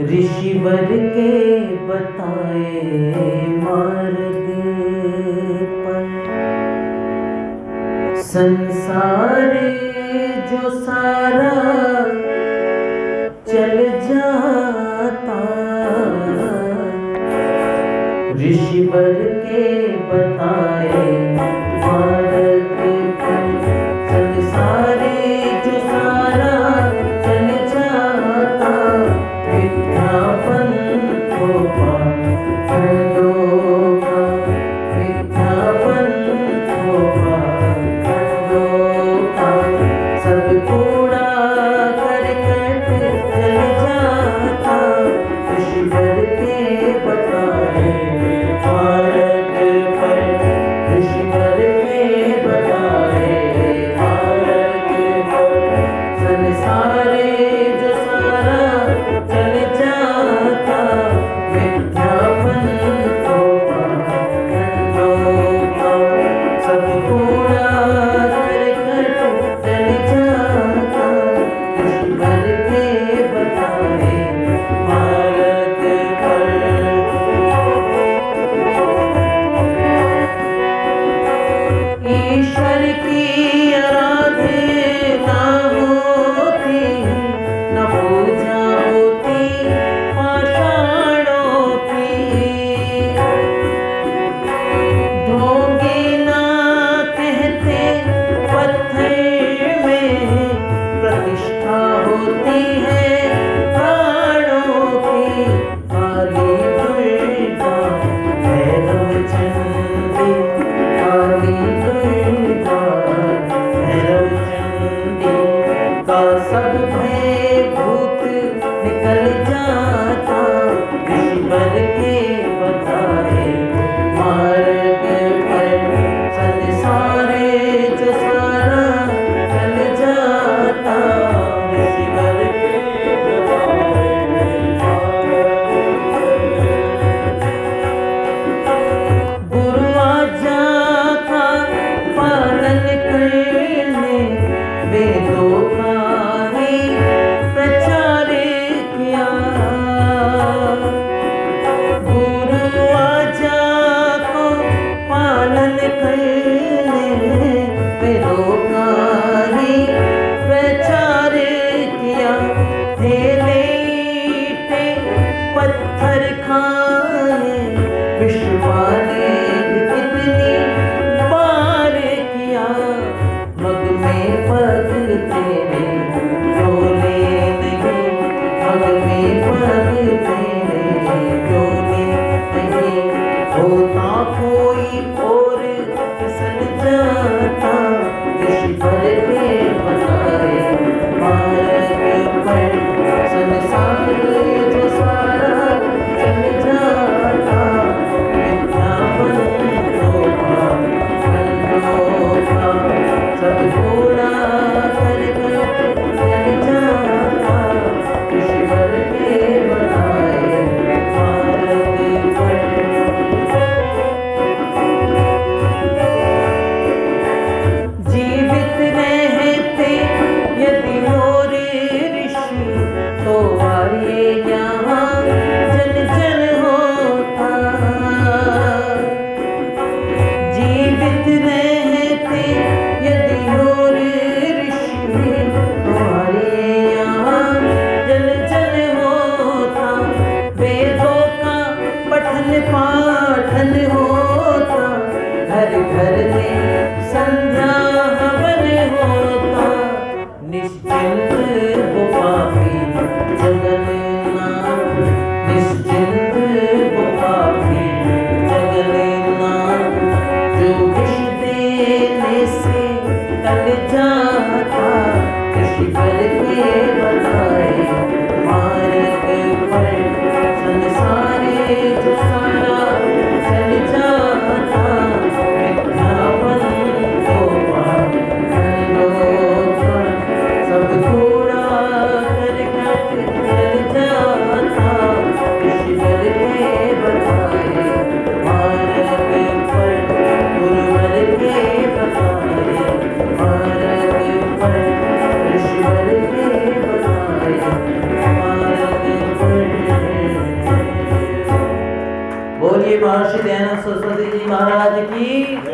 ऋषिवर के बताए मार्ग पर। संसार जो सारा चल जाता। ऋषिवर के बताए मार्ग de महर्षि दयानंद सरस्वती जी महाराज की